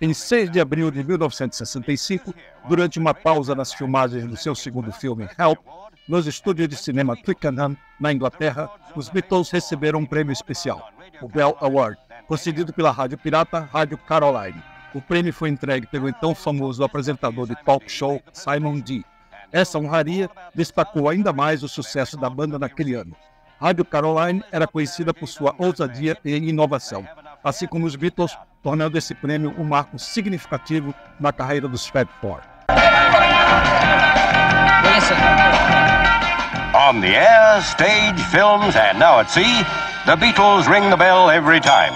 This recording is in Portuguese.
Em 6 de abril de 1965, durante uma pausa nas filmagens do seu segundo filme, Help, nos estúdios de cinema Twickenham, na Inglaterra, os Beatles receberam um prêmio especial, o Bell Award, concedido pela rádio pirata Rádio Caroline. O prêmio foi entregue pelo então famoso apresentador de talk show Simon D. Essa honraria destacou ainda mais o sucesso da banda naquele ano. Rádio Caroline era conhecida por sua ousadia e inovação, assim como os Beatles, tornando esse prêmio um marco significativo na carreira dos Fab Four. On the air, stage, films, and now at sea, the Beatles ring the bell every time.